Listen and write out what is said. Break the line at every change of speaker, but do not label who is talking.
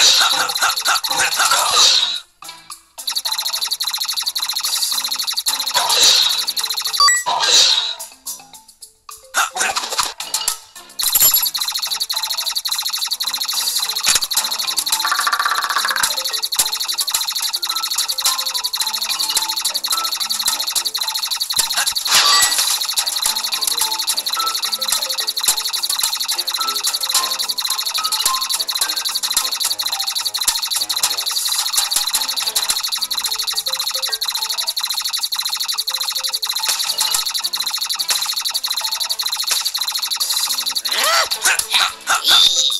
Ha ha ha ha! Ha! Ha! Ha! Ha!